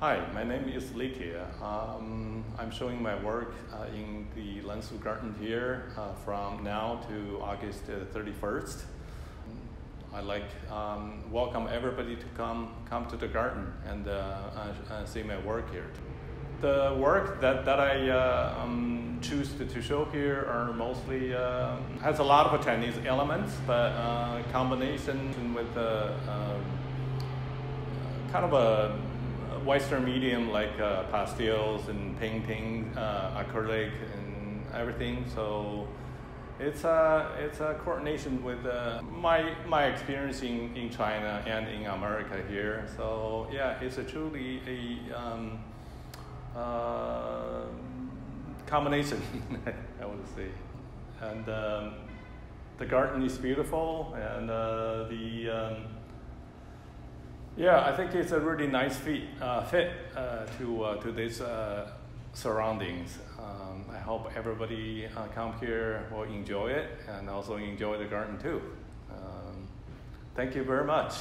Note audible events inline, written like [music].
Hi, my name is Li Tie. Um, I'm showing my work uh, in the Lan Su Garden here uh, from now to August uh, 31st. I like um, welcome everybody to come come to the garden and uh, uh, see my work here. The work that, that I uh, um, choose to, to, show here are mostly uh, has a lot of Chinese elements, but uh, combination with uh, kind of a Western medium like pastels and painting, acrylic, and everything. So it's a it's a coordination with uh, my my experience in, in China and in America here. So yeah, it's a truly a um, uh, combination, [laughs] I would say. And um, the garden is beautiful, and uh, the um, yeah, I think it's a really nice fit uh, fit uh, to uh, to this surroundings. Um, I hope everybody uh, come here will enjoy it and also enjoy the garden too. Um, thank you very much.